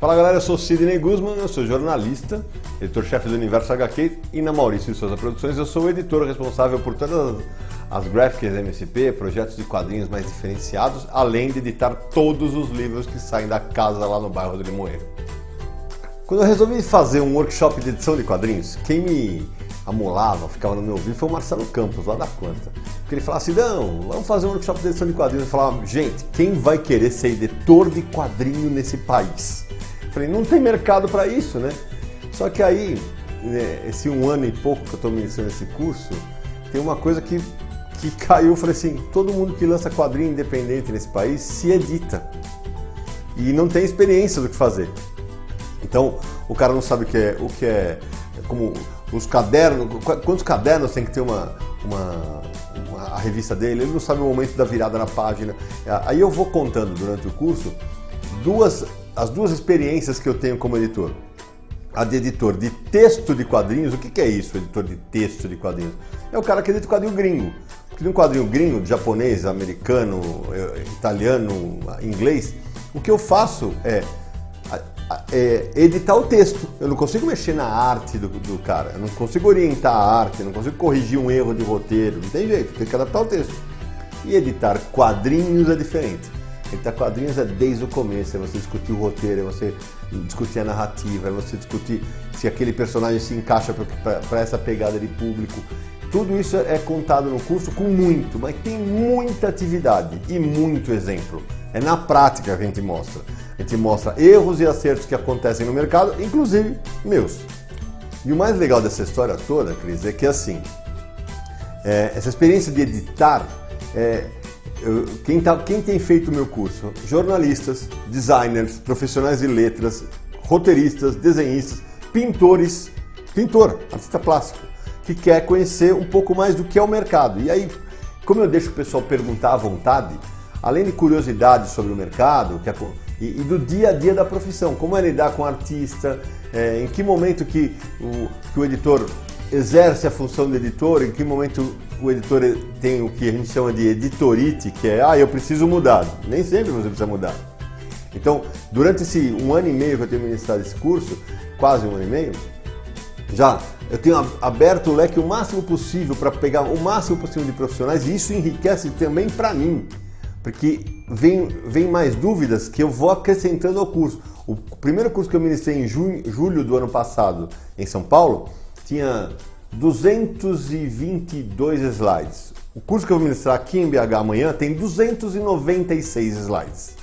Fala galera, eu sou Sidney Guzman, eu sou jornalista, editor-chefe do Universo HQ e na Maurício de Souza Produções eu sou o editor responsável por todas as graphics MSP, projetos de quadrinhos mais diferenciados, além de editar todos os livros que saem da casa lá no bairro do Limoeiro. Quando eu resolvi fazer um workshop de edição de quadrinhos, quem me amolava, ficava no meu ouvido, foi o Marcelo Campos, lá da Quanta. Porque ele falava assim, não, vamos fazer um workshop de edição de quadrinhos. Eu falava, gente, quem vai querer ser editor de quadrinho nesse país? Falei, não tem mercado para isso, né? Só que aí, né, esse um ano e pouco que eu estou ministrando esse curso, tem uma coisa que, que caiu, eu falei assim, todo mundo que lança quadrinho independente nesse país se edita. E não tem experiência do que fazer. Então, o cara não sabe o que é, o que é como os cadernos, quantos cadernos tem que ter uma, uma, uma, a revista dele, ele não sabe o momento da virada na página. Aí eu vou contando durante o curso duas, as duas experiências que eu tenho como editor. A de editor de texto de quadrinhos, o que, que é isso, editor de texto de quadrinhos? É o cara que edita quadrinho gringo. Porque num quadrinho gringo, japonês, americano, eh, italiano, inglês, o que eu faço é é, editar o texto. Eu não consigo mexer na arte do, do, cara, eu não consigo orientar a arte, eu não consigo corrigir um erro de roteiro, não tem jeito, tem que adaptar o texto. E editar quadrinhos é diferente. Editar quadrinhos é desde o começo, é você discutir o roteiro, é você discutir a narrativa, é você discutir se aquele personagem se encaixa para essa pegada de público. Tudo isso é contado no curso com muito, mas tem muita atividade e muito exemplo. É na prática que a gente mostra. A gente mostra erros e acertos que acontecem no mercado, inclusive meus. E o mais legal dessa história toda, Cris, é que assim, é, essa experiência de editar, é, eu, quem, tá, quem tem feito o meu curso? Jornalistas, designers, profissionais de letras, roteiristas, desenhistas, pintores, pintor, artista plástico, que quer conhecer um pouco mais do que é o mercado. E aí, como eu deixo o pessoal perguntar à vontade, além de curiosidades sobre o mercado que, e, e, do dia a dia da profissão, como é lidar com o artista, é, em que momento que o, que o editor exerce a função de editor, em que momento o editor tem o que a gente chama de editorite, que é, ah, eu preciso mudar. Nem sempre você precisa mudar. Então, durante esse um ano e meio que eu tenho ministrado esse curso, quase um ano e meio, já eu tenho aberto o leque o máximo possível para pegar o máximo possível de profissionais e isso enriquece também para mim porque vem, vem mais dúvidas que eu vou acrescentando ao curso. O primeiro curso que eu ministrei em junho, julho do ano passado em São Paulo tinha 222 slides. O curso que eu vou ministrar aqui em BH amanhã tem 296 slides.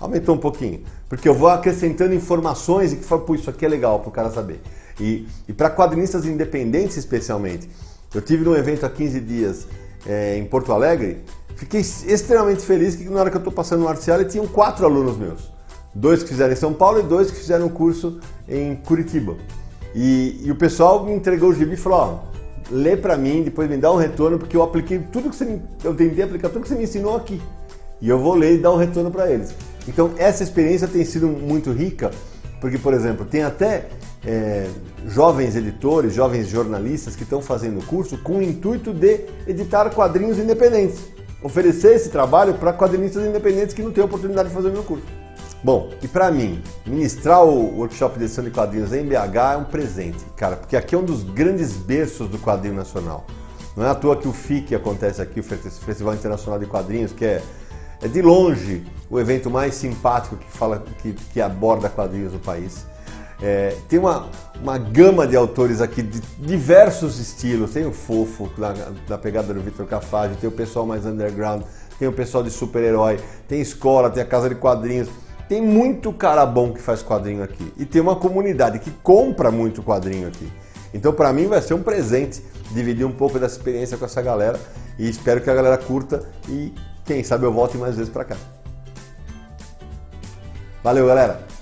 Aumentou um pouquinho, porque eu vou acrescentando informações e que fala, pô, isso aqui é legal para o cara saber. E, e para quadrinistas independentes especialmente, eu tive num evento há 15 dias é, em Porto Alegre Fiquei extremamente feliz que na hora que eu estou passando no Arciale tinham quatro alunos meus. Dois que fizeram em São Paulo e dois que fizeram o curso em Curitiba. E, e o pessoal me entregou o gibi e falou, ó, lê para mim, depois me dá um retorno, porque eu apliquei tudo que você me, eu tentei aplicar tudo que você me ensinou aqui. E eu vou ler e dar um retorno para eles. Então essa experiência tem sido muito rica, porque, por exemplo, tem até é, jovens editores, jovens jornalistas que estão fazendo o curso com o intuito de editar quadrinhos independentes oferecer esse trabalho para quadrinistas independentes que não têm oportunidade de fazer o meu curso. Bom, e para mim, ministrar o workshop de edição de quadrinhos em BH é um presente, cara, porque aqui é um dos grandes berços do quadrinho nacional. Não é à toa que o FIC acontece aqui, o Festival Internacional de Quadrinhos, que é, é de longe o evento mais simpático que, fala, que, que aborda quadrinhos no país. É, tem uma, uma gama de autores aqui de diversos estilos. Tem o Fofo, na, na pegada do Vitor Cafage, tem o pessoal mais underground, tem o pessoal de super-herói, tem escola, tem a casa de quadrinhos. Tem muito cara bom que faz quadrinho aqui. E tem uma comunidade que compra muito quadrinho aqui. Então, para mim, vai ser um presente dividir um pouco dessa experiência com essa galera. E espero que a galera curta e, quem sabe, eu volte mais vezes para cá. Valeu, galera!